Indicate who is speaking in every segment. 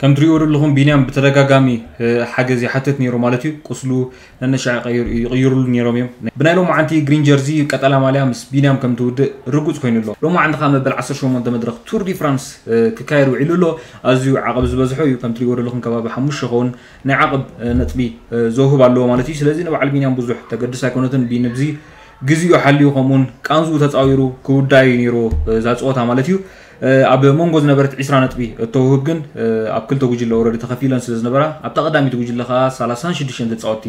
Speaker 1: ከም ትሪእዎ ዘለኹም ቢንያም ብተደጋጋሚ ሓገዝ ይሓትት ነይሩ ማለት እዩ ቁስሉ ነነሻዕ ይቕይሩሉ ነይሮም እዮም ብናይ ሎሚ ዓንቲ ግሪን ጀርዚ ቀጠላ ማልያ ምስ ቢንያም ከም ትውድእ ርጉፅ ኮይኑ ኣሎ ሎሚ ዓንቲ ከዓ መበል 18 መድረክ ቱር ዲ ፍራንስ ክካየድ ውዒሉ ኣሎ ኣዝዩ ዓቐብ ዝበዝሖ እዩ ከም ትሪእዎ ዘለኹም ከባቢ ሓሙሽተ ኸውን ናይ ዓቐብ ነጥቢ ዘውህብ ኣለዎ ማለት እዩ ስለዚ ንበዓል ቢንያም ብዙሕ ተገድስ ኣይኮነትን ቢንብዚ ግዚኡ ሓልዩ ከምኡውን ቃንዝኡ ተፃዊሩ ክውዳይ ነይሩ እዛ ፀወታ ማለት እዩ ኣብ መንጎ ዝነበረት 20 ነጥቢ እተውህብ ግን ኣብ ክልተ ጉጅለ ወረዲ ተኸፊለን ስለ ዝነበራ ኣብታ ቀዳሚት ጉጅለ ከዓ 36 ተፃወቲ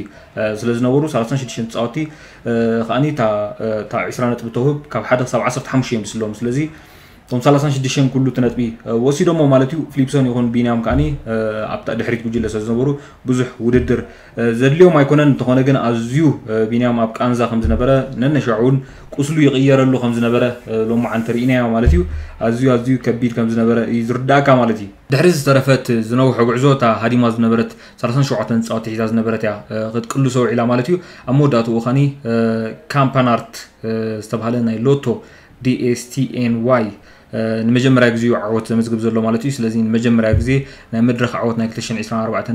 Speaker 1: ስለ ዝነበሩ 36 ተፃወቲ ከዓኒ እታ 20 ነጥቢ ተውህብ ካብ ሓደ ክሳብ 15 ምስሎም ስለዚ تون سالسان شدشم كله تنتبي وسيدو ما مالتيو فليبسون يكون بينام كاني عبتا دحريت بجيل سازنبرو بزح وددر زدليو ما يكونن تخونه جن أزيو بينام أب كأنزا خمس نبرة نن شعون قسلو يغير له خمس نبرة لو ما عن طريقنا ما مالتيو أزيو أزيو كبير خمس نبرة يزردا كمالتي دحرز ترفت زنو حجزو تا هدي ما زنبرت سالسان شو عتن ساعات حجاز نبرة يا قد كله سو على مالتيو أموداتو وخاني كامبانارت استبهالنا لوتو دي اس تي ان واي ንመጀመርያ ግዜ ዓወት ዘመዝግብ ዘሎ ማለት እዩ ስለዚ ንመጀመርያ ግዜ ናይ መድረክ ዓወት ናይ 224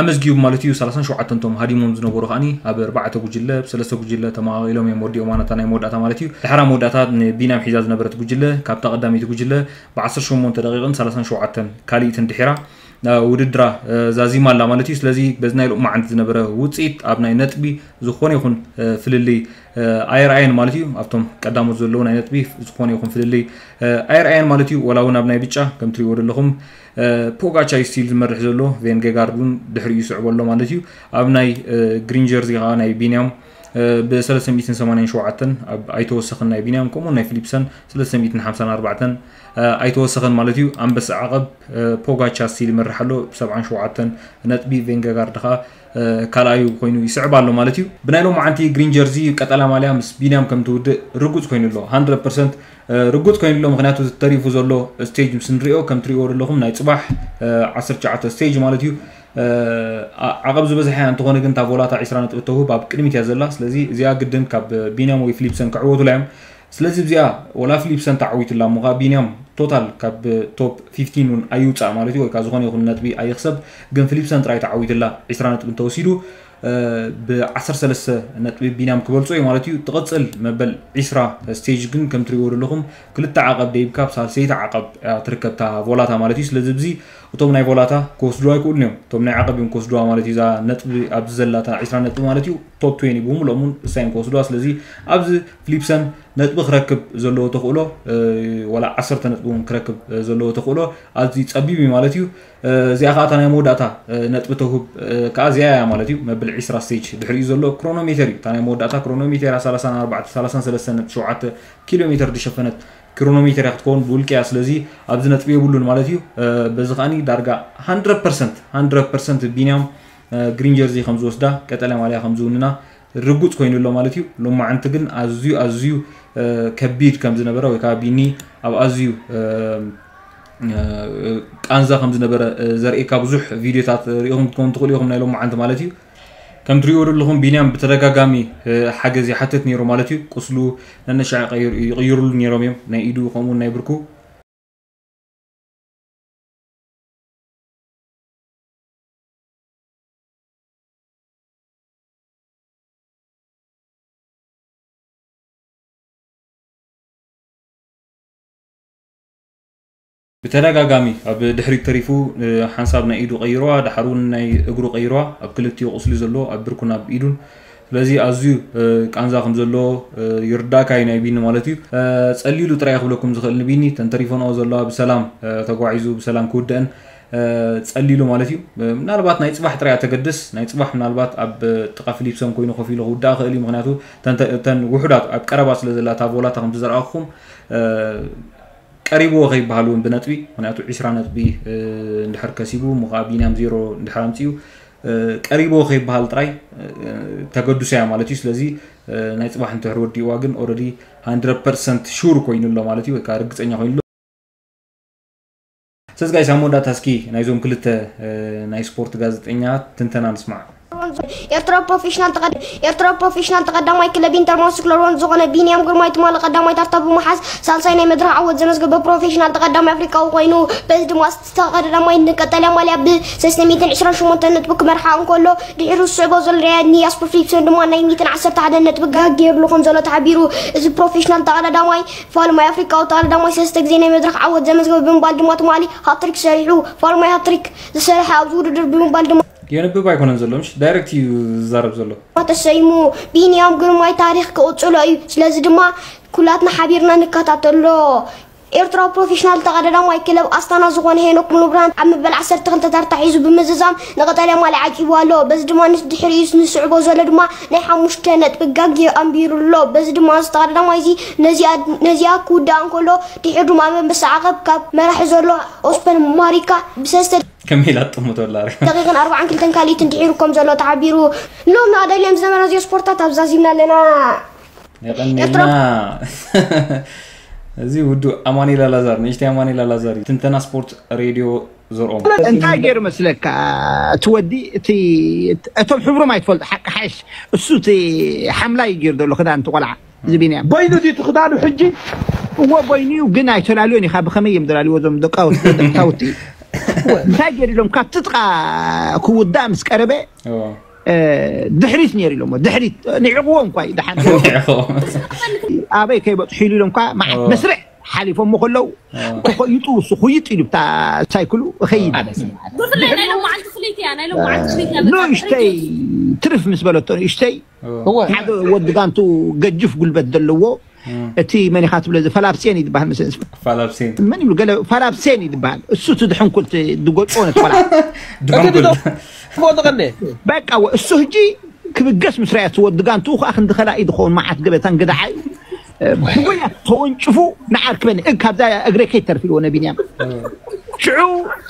Speaker 1: ኣመዝጊቡ ማለት እዩ 37 ቶም ሃዲሞም ዝነበሩ ከዓኒ ኣብ 4 ጉጅለ ብሰለስተ ጉጅለ ተመቃቂሎም እዮም ወዲኦም ዋናታ ናይ መወዳእታ ማለት እዩ ድሕራ መወዳእታ ቢናም ሒዛ ዝነበረት ጉጅለ ካብታ ቀዳሚቲ ጉጅለ ብ18 ደቂቕን 37 ካሊእትን ድሒራ ውድድራ ዛዚማ ኣላ ማለት እዩ ስለዚ በዚ ናይ ሎሚ ዓንቲ ዝነበረ ውፅኢት ኣብ ናይ ነጥቢ ዝኾነ ይኹን ፍልልይ ኣይርኣየን ማለት እዩ ኣብቶም ቀዳሞት ዘለዉ ናይ ነጥቢ ዝኾነ ይኹን ፍልልይ ኣይርኣየን ማለት እዩ ወላ እውን ኣብ ናይ ብጫ ከም ትሪእዎ ዘለኹም ፖጋቻ ስቲል ዝመርሕ ዘሎ ቬንጌጋርድ እውን ድሕሪኡ ይስዕቦ ኣሎ ማለት እዩ ኣብ ናይ ግሪን ጀርዚ ከዓ ናይ ቢንያም ብ387 ኣይተወሰኽን ናይ ቢንያም ከምኡ ናይ ፊሊፕሰን 354 ኣይተወሰኸን ማለት እዩ ኣንበሳ ዓቐብ ፖጋቻ ስቲል ይመርሕ ኣሎ ብ77 ነጥቢ ቬንገጋርድ ከዓ ካልኣዩ ኮይኑ ይስዕብ ኣሎ ማለት እዩ ብናይ ሎሚ ዓንቲ ግሪን ጀርዚ ቀጠላ ማልያ ምስ ቢንያም ከም ትውድእ ርጉፅ ኮይኑ ኣሎ 100 ርጉፅ ኮይኑ ኣሎ ምክንያቱ ተሪፉ ዘሎ ስቴጅ ምስ ንሪኦ ከም ትሪእዎ ዘለኹም ናይ ፅባሕ 19 ስቴጅ ማለት እዩ ዓቐብ ዝበዝሐ እንተኾነ ግን እታ ቮላታ 20 ነጥቢ ተውህብ ኣብ ቅድሚት እያ ዘላ ስለዚ እዚኣ ግድን ካብ ቢንያም ወይ ፊሊፕሰን ክዕወቱላ እዮም ስለዚ እዚኣ ወላ ፊሊፕሰን ተዓዊትላ እሞ ከዓ ቢንያም ቶታል ካብ ቶፕ 15 እውን ኣይውፃእ ማለት እዩ ወይ ከዓ ዝኾነ ይኹን ነጥቢ ኣይክሰብ ግን ፊሊፕሰን ጥራይ ተዓዊትላ 20 ነጥቢ እንተወሲዱ ብ13 ነጥቢ ቢንያም ክበልፆ እዩ ማለት እዩ ትቕፅል መበል 20 ስቴጅ ግን ከም ትሪእዎ ዘለኹም ክልተ ዓቐብ ደይብካ ሳልሰይቲ ዓቐብ ትርከብታ ቮላታ ማለት እዩ ስለዚ ብዚ እቶም ናይ ቮላታ ክወስድዋ ኣይክእሉን እዮም እቶም ናይ ዓቐብ እዮም ክወስድዋ ማለት እዩ እዛ ነጥቢ ኣብዚ ዘላታ 20 ነጥቢ ማለት እዩ ቶፕ 20 ብምሎምን እሳዮም ክወስድዋ ስለዚ ኣብዚ ፊሊፕሰን ነጥቢ ክረክብ ዘለዎ ተኽእሎ ወላ 10 ነጥቢ እውን ክረክብ ዘለዎ ተኽእሎ ኣዝዩ ፀቢብ እዩ ማለት እዩ እዚኣ ከዓ ናይ መወዳእታ ነጥቢ ተውህብ ከዓ እዚኣ እያ ማለት እዩ መበል 20 ስቴጅ ድሕሪኡ ዘሎ ክሮኖሜተር እዩ እታ ናይ መወዳእታ ክሮኖሜተር 33.7 ኪሎ ሜትር ዝሸፈነት ክሮኖሜተር እያ ክትከውን ብውልቂ እያ ስለዚ ኣብዚ ነጥቢ የብሉን ማለት እዩ በዚ ከዓኒ ዳርጋ 100 ቢንያም ግሪን ጀርዚ ከም ዝወስዳ ቀጠልያ ማልያ ከም ዝውንና ርጉፅ ኮይኑ ኣሎ ማለት እዩ ሎማ ዓንቲ ግን ኣዝዩ ኣዝዩ ከቢድ ከም ዝነበረ ወይ ከዓ ቢኒ ኣብ ኣዝዩ ቃንዛ ከም ዝነበረ ዘርእካ ብዙሕ ቪድዮታት ሪኢኹም ክትከውን ትኽእሉ ኢኹም ናይ ሎማ ዓንቲ ማለት እዩ كم تريو لهم بينام بترجعامي حاجة زي حتى تنيرو مالتي قصلو لأن شعر غير يغيروا النيراميم نايدو قامون نايبركو ብተደጋጋሚ ኣብ ድሕሪት ተሪፉ ሓንሳብ ናይ ኢዱ ቀይረዋ ድሓር እውን ናይ እግሩ ቀይረዋ ኣብ ክልቲኡ ቁስሊ ዘሎ ኣብ ብርኩን ኣብ ኢዱን ስለዚ ኣዝዩ ቃንዛ ከም ዘለዎ ይርዳእካ እዩ ናይ ቢኒ ማለት እዩ ፀሊሉ ጥራይ ክብለኩም ዝኽእል ንቢኒ ተንተሪፈንኦ ዘለዋ ብሰላም ተጓዒዙ ብሰላም ክውድአን ፀሊሉ ማለት እዩ ምናልባት ናይ ፅባሕ ጥራይ ተገድስ ናይ ፅባሕ ምናልባት ኣብ ጥቃ ፊሊፕሰን ኮይኑ ኮፍ ኢሉ ክውዳእ ክእል እዩ ምክንያቱ ተን ውሕዳት ኣብ ቀረባ ስለ ዘላ እታ ቮላታ ከም ዝዘረኣኹም ቀሪብዎ ከይበሃል እውን ብነጥቢ ምክንያቱ 20 ነጥቢ እንድሕር ከሲቡ ሙካ ቢንያም ዜሮ እንድሕር ኣምፅኡ ቀሪቦ ከይበሃል ጥራይ ተገዱሳ እያ ማለት እዩ። ስለዚ ናይ ፅባሕ እንትሕር ወዲእዋ ግን ኦረዲ 100 ሹር ኮይኑ ኣሎ ማለት እዩ። ወይ ከዓ ርግፀኛ ኮይኑ ስለዚ ጋይስ ኣብ መወዳእታ እስኪ ናይዞም ክልተ ናይ ስፖርት ጋዜጠኛት ትንተና ንስማዕ
Speaker 2: ኤርትራ ፕሮፌሽናል ተቀድ ኤርትራ ፕሮፌሽናል ተቀዳማይ ክለብ ኢንተር ማስክለሮን ዝኾነ ቢንያም ግርማይ ትማሊ ቀዳማይ ታርታ ብምሓዝ ሳልሳይ ናይ መድረክ ዓወት ዘመዝገበ ፕሮፌሽናል ተቀዳማይ ኣፍሪካዊ ኮይኑ በዚ ድማ ተቀዳማይ ንቀጠልያ ማልያ ብ328 ነጥቢ ክመርሓ እንከሎ ድሕሪ ዝስዕቦ ዘሎ ሪያድ ኒያስ ፕሪክስን ድማ ናይ 111 ነጥቢ ገይርሉ ከም ዘሎ ተሓቢሩ እዚ ፕሮፌሽናል ተቀዳዳማይ ፋልማይ ኣፍሪካዊ ተቀዳዳማይ ሰለስተ ግዜ ናይ መድረክ ዓወት ዘመዝገበ ብምባል ድማ ትማሊ ሃትሪክ ሰሪሑ ፋልማይ ሃትሪክ ዝሰርሐ ኣብዚ ውድድር ብምባል ድማ
Speaker 1: የንብብ ኣይኮነን ዘሎ ምሽ ዳይረክት እዩ ዝዛረብ ዘሎ
Speaker 2: ተሰይሙ ቢንያም ግርማይ ታሪክ ክቅፅሎ እዩ ስለዚ ድማ ኩላትና ሓቢርና ንከታተሎ ኤርትራ ፕሮፌሽናል ተቀዳዳማይ ክለብ ኣስታና ዝኾነ ሄኖክ ሙሉብራን ኣብ መበል 12 ታርታ ሒዙ ብምዝዛም ንቀጠልያ ማልያ ዓቂቡ ኣሎ በዚ ድማ ድሕሪኡ ንስዕቦ ዘሎ ድማ ናይ ሓሙሽተ ነጥቢ ጋግ ኣንቢሩ ኣሎ በዚ ድማ እዚ ተቀዳዳማይ እዚ ነዚኣ ክውዳእ እንከሎ ድሕሪ ድማ መንበሳ ዓቐብ ካብ መራሒ ዘሎ ኦስፐን ማሪካ ብሰለስተ
Speaker 1: ከመይ ኢላ ጥሙቶ ኣላ
Speaker 2: ደቂቕን 42 ካሊእትን ድሒሩ ከም ዘሎ ተሓቢሩ ሎም ንኣደልዮም ዝነበረ እዚዮ ስፖርታት ኣብዛዚብና ኣለና
Speaker 1: የቀኒልና እዚ ውዱ ኣማኒላ ላዛር ንእሽተይ ኣማኒላ ላዛር እዩ ትንተና ስፖርት ሬድዮ ዘርኦም
Speaker 3: እንታይ ገይሩ መስለካ እቲ ወዲ እቲ እቶም ሕብሮም ኣይትፈልጡ ሓቂ ሓሽ እሱ እቲ ሓምላይ ገይሩ ዘሎ ክዳን እቲ ቆልዓ እዚ ቢንያም
Speaker 4: ቦይኑ እቲ ክዳኑ ሕጂ
Speaker 3: እዎ ቦይኑ እዩ ግን ኣይተላልዮን ኢኻ ብከመይ እዮም ደላልዎ እዞም ደቃውቲ فاجر لهم كانت تتقى كو قدام سكربه دحريتني يريلهم دحريت نعقوهم كوي دحان ابي كيبطحوا لهم كا مع مسرع حليفهم مخلو يطوس خيط اللي بتاع سايكلو خيد بخلي أنا لو ما عندي خليتي أنا لو ما عندي خليتي نو اشتي ترف مس بلوتون اشتي هو حد ود قانتو قجف قلبت دلوه እቲ መን ኢኻ ትብሎ ፈላብሴን እዩ ዝበሃል መሰለኝ
Speaker 1: ፋላብሴን
Speaker 3: መን ይብሉ ገለ ፈላብሴን እዩ ዝበሃል እሱ እቲ ድሕንኩል ድጎጮ ነቲ ቆልዓ
Speaker 1: ድባንኩል
Speaker 4: ፎጥቀኒ
Speaker 3: በቃ እሱ ሕጂ ክብገስ ምስ ራያ ወዲ ጋንቱ ከዓ ክንዲ ከላኢ ድኸውን መዓት ገበታን ገዳዓ እዩ ብጉያ ተወንጭፉ ንዓርክበኒ ካብዛ እግረ ከይተርፊ ኢልዎ ነቢንያም ሽዑ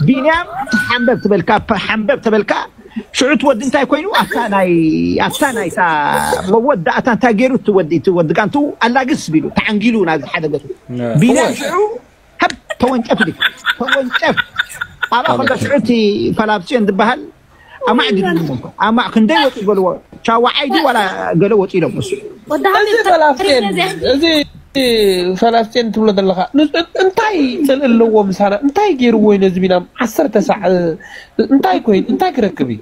Speaker 3: ቢንያም ሓንበብ ትበልካ ሓንበብ ተበልካ شعوت ود انت كوينو؟ اتاناي اتاناي تا مود اتان تا غيرو تودي تود كانتو الاغس بيلو تعنجيلو حدا حدقتو نعم. بينا شعو هب تونچف دي تونچف على خلص شعوتي فلابسي عند بهل. أما عندي أما كندي وقت بلوا شاوا عيدي ولا قالوا وتيلو بس ودها فلابسي
Speaker 4: እዚ ፈላፍቴን እዚ ፈላፍቴን ትብሎ ዘለካ እንታይ ፅልእ ኣለዎ ምሳና እንታይ ገይርዎ እዩ ነዚ ቢናም ዓሰርተ ሳዕ እንታይ ኮይኑ እንታይ ክረክብ እዩ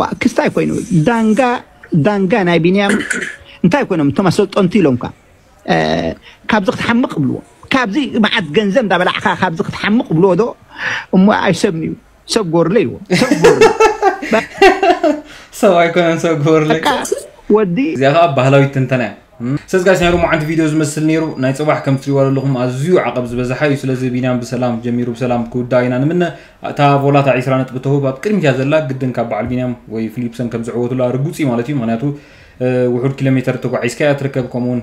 Speaker 3: ዋ ክስታይ ኮይኑ ዳንጋ ዳንጋ ናይ ቢንያም እንታይ ኮይኖም እቶም ኣሰልጠንቲ ኢሎምካ ካብዚ ክትሓምቕ ብልዎ ካብዚ መዓት ገንዘብ እንዳበላዕካ ካብዚ ክትሓምቕ ብልዎ ዶ እሞ ኣይሰብኒ እዩ ሰብ ጎርለ ኢልዎ ሰብ ጎርለ
Speaker 1: ሰብ ኣይኮነን ሰብ ግበርለይ
Speaker 3: ወዲ
Speaker 1: እዚኣ ከዓ ባህላዊት ትንተና እያ ሰዝጋስ ናይ ሮሞ ዓንቲ ቪድዮ ዝመስል ነይሩ ናይ ፅባሕ ከም ትሪእዎ ዘለኹም ኣዝዩ ዓቐብ ዝበዝሓ እዩ ስለዚ ቢንያም ብሰላም ጀሚሩ ብሰላም ክውዳእ ኢና ንምነ እታ ቮላታ 20 ነጥቢ ተህብ ኣብ ቅድሚት እያ ዘላ ግድን ካብ በዓል ቢንያም ወይ ፊሊፕሰን ከም ዝዕወቱላ ርጉፅ እዩ ማለት እዩ ምክንያቱ ውሑድ ኪሎ ሜትር ተጓዒዝካ እያ ትርከብ ከምኡውን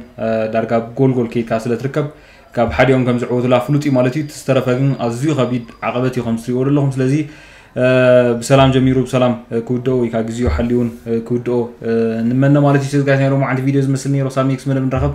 Speaker 1: ዳርጋ ጎልጎል ከይድካ ስለ ትርከብ ካብ ሓዲኦም ከም ዝዕወቱላ ፍሉጥ እዩ ማለት እዩ ዝተረፈ ግን ኣዝዩ ከቢድ ዓቐበት እዩ ከም ትሪእዎ ዘለኹም ስለዚ بسلام جميرو بسلام كودو ويكا غزيو حليون كودو نمنا مالتي تزغاز نيرو مع فيديوز مسلني رو سامي إكس من رخب